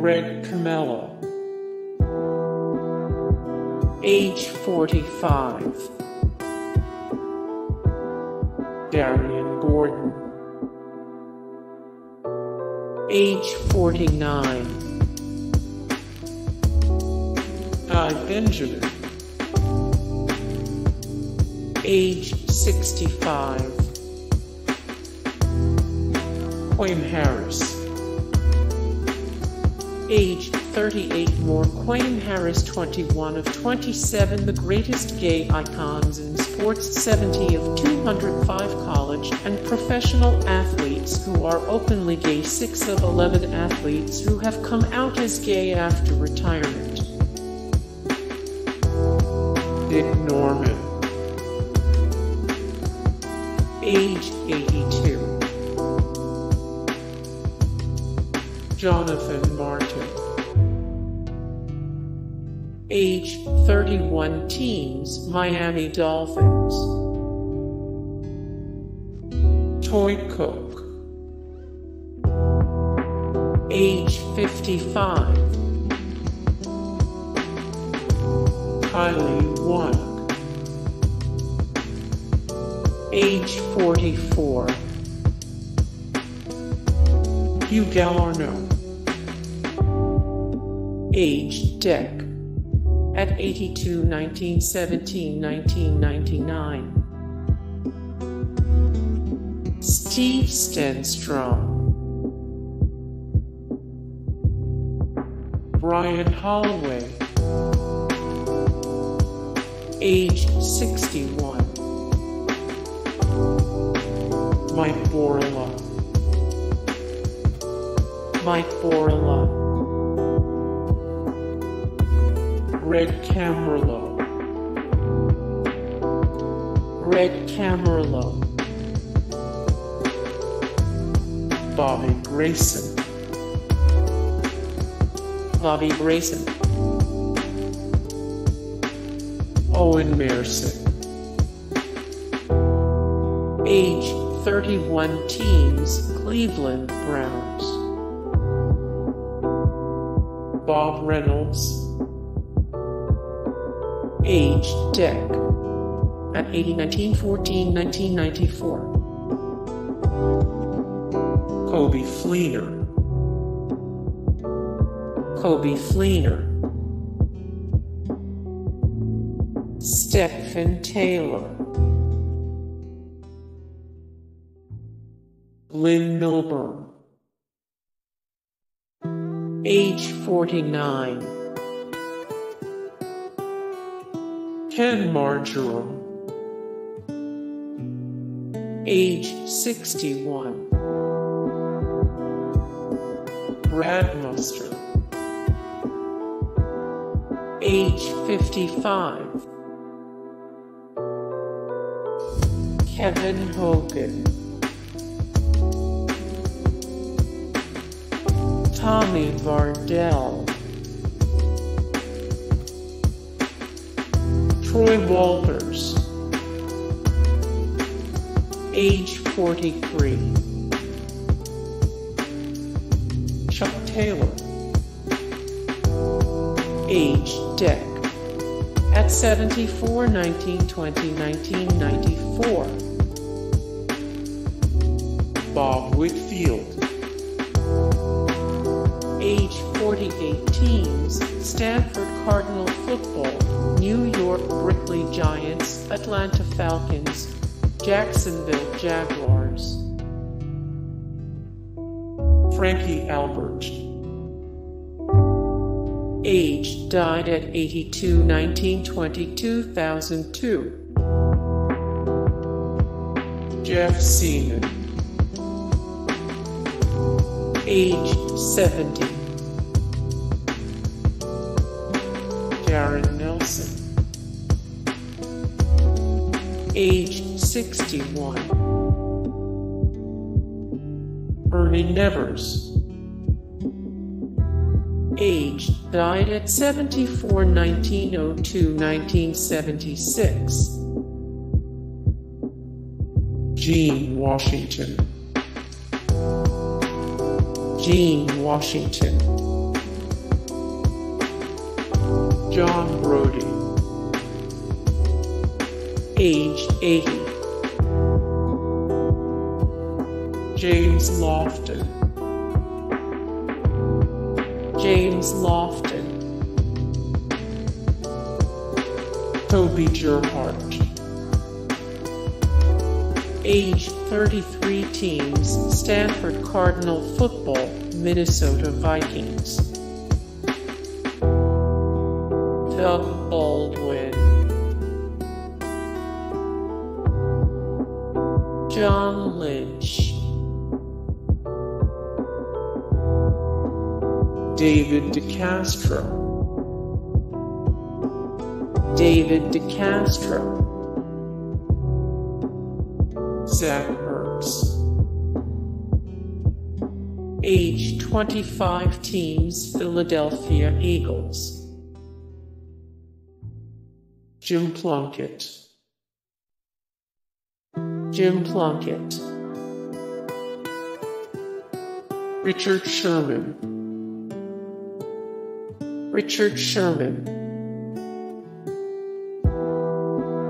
Greg Comella. Age 45. Darrien Gordon. Age 49. Guy Benjamin. Age 65. Kwame Harris. Age 38 more Kwame Harris 21 of 27 the greatest gay icons in sports 70 of 205 college and professional athletes who are openly gay 6 of 11 athletes who have come out as gay after retirement. Dick Norman Age 82 Jonathan Martin. Age 31 Teams Miami Dolphins. Toi Cook. Age 55. Kailee Wonick. Age 44. Hugh Gallarneau. Age Deck. At 82, 1917, 1999. Steve Stenstrom. Brian Holloway. Age 61. Mike Boryla. Mike Boryla. Greg Camarillo. Greg Camarillo. Bobby Grayson. Bobby Grayson. Owen Merson. Age 31 teams, Cleveland Browns. Bob Reynolds. Age Deck. At 80, 1914, 1994. Coby Fleener. Coby Fleener. Stepfan Taylor. Glyn Milburn. Age 49. Ken Margerum. Age 61. Brad Muster. Age 55. Kevin Hogan. Tommy Vardell. Troy Walters. Age 43. Chuck Taylor. Age Deck. At 74, 1920, 1994. Bob Whitfield. Age 48 teams, Stanford Cardinal Football, New York Brickley Giants, Atlanta Falcons, Jacksonville Jaguars. Frankie Albert. Age died at 82, 1920, 2002. Jeff Siemon. Age 70. Darrin Nelson. Age 61. Ernie Nevers. Age died at 74 1902 1976. Gene Washington. Gene Washington. John Brodie. Age 80. James Lofton. James Lofton. Toby Gerhart. Age 33 teams Stanford Cardinal Football, Minnesota Vikings. Doug Baldwin. John Lynch. David DeCastro. David DeCastro. Zach Ertz. Age 25 teams Philadelphia Eagles. Jim Plunkett. Jim Plunkett. Richard Sherman. Richard Sherman,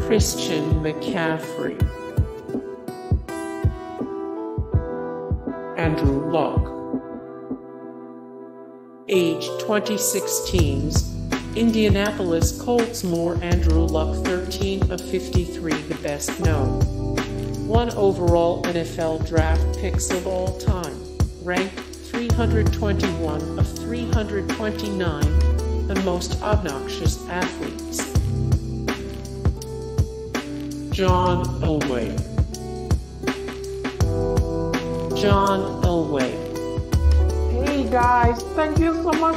Christian McCaffrey, Andrew Luck, age 26 teams, Indianapolis Colts more Andrew Luck 13 of 53 the best known. One overall NFL draft picks of all time, ranked 321 of 329 the most obnoxious athletes. John Elway. John Elway. Hey guys, thank you so much